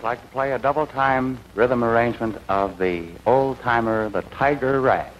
I'd like to play a double time rhythm arrangement of the old timer, the Tiger Rag.